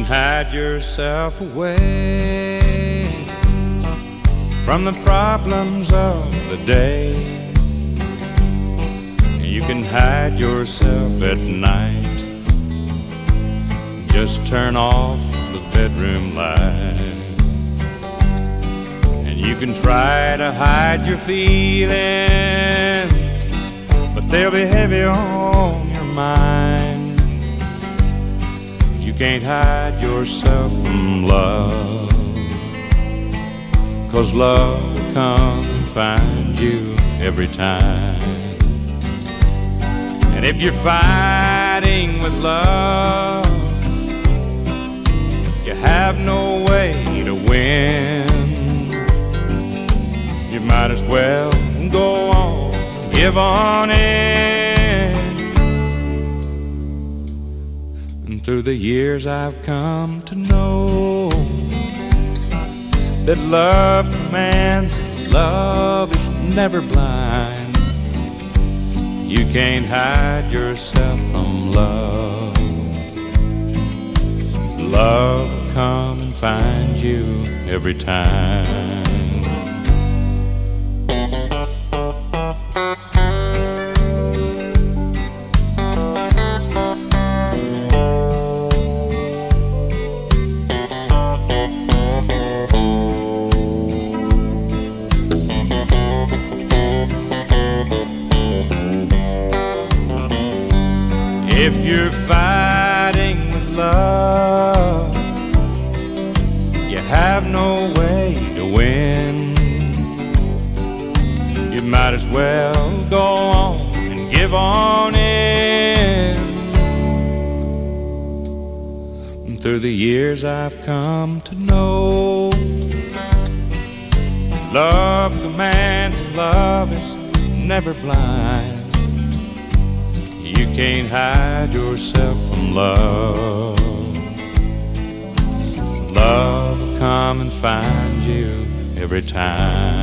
hide yourself away from the problems of the day. You can hide yourself at night. Just turn off the bedroom light. And you can try to hide your feelings, but they'll be heavy on your mind. Can't hide yourself from love, cause love will come and find you every time. And if you're fighting with love, you have no way to win. You might as well go on, give on in. Through the years, I've come to know that love commands, love is never blind. You can't hide yourself from love. Love will come and find you every time. If you're fighting with love, you have no way to win. You might as well go on and give on in. Through the years, I've come to know love commands and love is never blind. You can't hide yourself from love. Love will come and find you every time.